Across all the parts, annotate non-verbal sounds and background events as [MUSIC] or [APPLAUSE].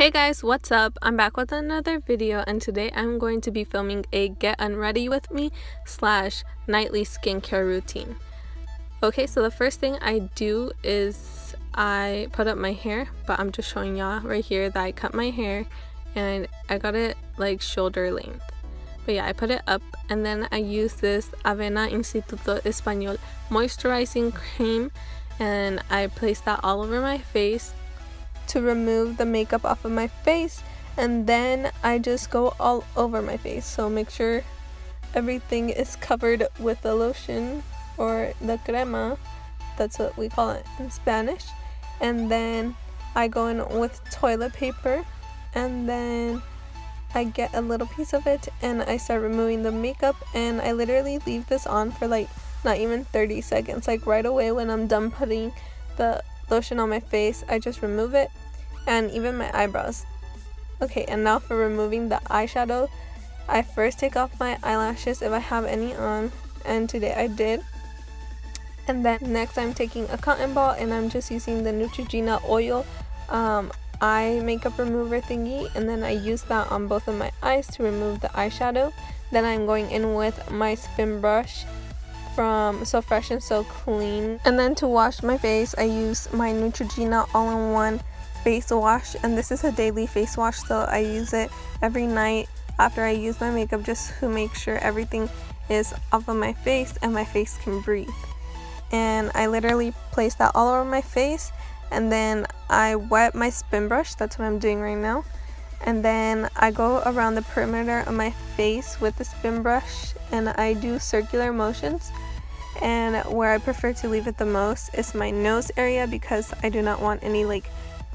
Hey guys, what's up? I'm back with another video and today I'm going to be filming a get unready with me slash nightly skincare routine. Okay, so the first thing I do is I put up my hair, but I'm just showing y'all right here that I cut my hair and I got it like shoulder length. But yeah, I put it up and then I use this Avena Instituto Español moisturizing cream and I place that all over my face to remove the makeup off of my face and then I just go all over my face. So make sure everything is covered with the lotion or the crema that's what we call it in Spanish. And then I go in with toilet paper and then I get a little piece of it and I start removing the makeup and I literally leave this on for like not even 30 seconds. Like right away when I'm done putting the lotion on my face I just remove it and even my eyebrows. Okay, and now for removing the eyeshadow, I first take off my eyelashes if I have any on, and today I did. And then next I'm taking a cotton ball and I'm just using the Neutrogena oil um, eye makeup remover thingy and then I use that on both of my eyes to remove the eyeshadow. Then I'm going in with my spin brush from So Fresh and So Clean. And then to wash my face I use my Neutrogena all-in-one face wash and this is a daily face wash so I use it every night after I use my makeup just to make sure everything is off of my face and my face can breathe. And I literally place that all over my face and then I wet my spin brush that's what I'm doing right now and then I go around the perimeter of my face with the spin brush and I do circular motions and where I prefer to leave it the most is my nose area because I do not want any like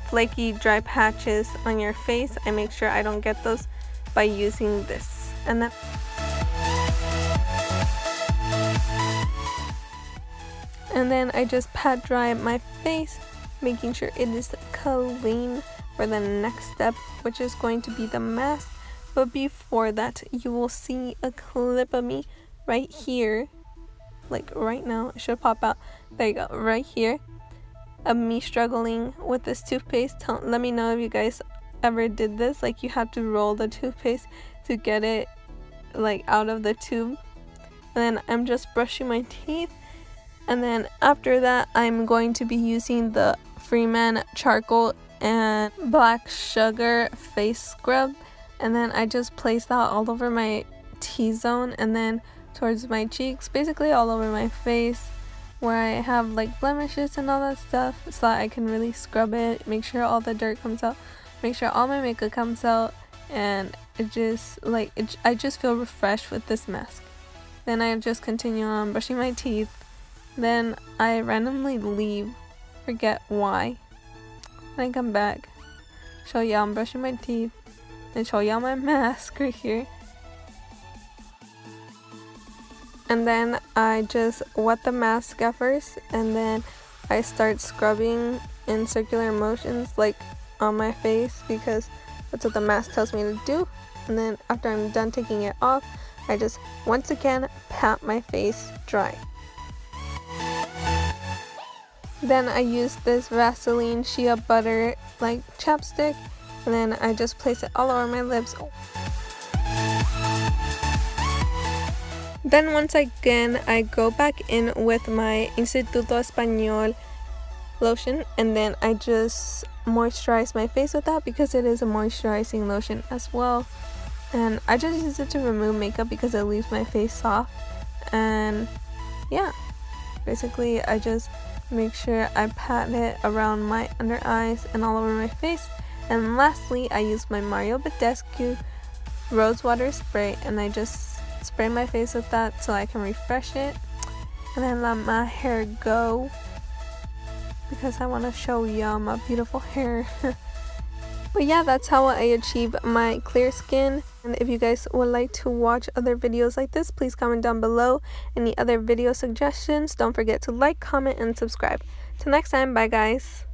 flaky dry patches on your face I make sure I don't get those by using this. And then and then I just pat dry my face making sure it is clean for the next step which is going to be the mask. But before that you will see a clip of me right here. Like right now it should pop out. There you go right here of me struggling with this toothpaste. Tell, let me know if you guys ever did this. Like you have to roll the toothpaste to get it like out of the tube. And then I'm just brushing my teeth. And then after that, I'm going to be using the Freeman charcoal and black sugar face scrub. And then I just place that all over my T-zone and then towards my cheeks, basically all over my face where I have like blemishes and all that stuff so that I can really scrub it, make sure all the dirt comes out, make sure all my makeup comes out and it just like it, I just feel refreshed with this mask. Then I just continue on brushing my teeth. Then I randomly leave, forget why. Then I come back, show y'all I'm brushing my teeth, and show y'all my [LAUGHS] mask right here. And then I just wet the mask first and then I start scrubbing in circular motions like on my face because that's what the mask tells me to do and then after I'm done taking it off I just once again pat my face dry. Then I use this Vaseline Shea Butter like chapstick and then I just place it all over my lips. Then once again, I go back in with my Instituto Español lotion and then I just moisturize my face with that because it is a moisturizing lotion as well. And I just use it to remove makeup because it leaves my face soft. And yeah, basically I just make sure I pat it around my under eyes and all over my face. And lastly, I use my Mario Badescu Rose Water Spray and I just spray my face with that so I can refresh it and then let my hair go because I want to show y'all my beautiful hair. [LAUGHS] But yeah that's how I achieve my clear skin and if you guys would like to watch other videos like this please comment down below. Any other video suggestions don't forget to like comment and subscribe. Till next time bye guys